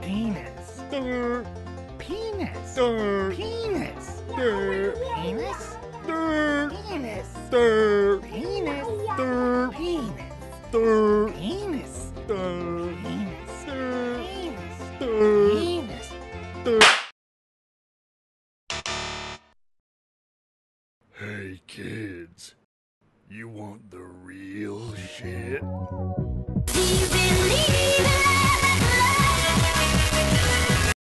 Penis. Penis. Penis. Penis. Penis. Penis. Penis. Penis. Penis. Penis. Penis. Hey kids, you want the real shit?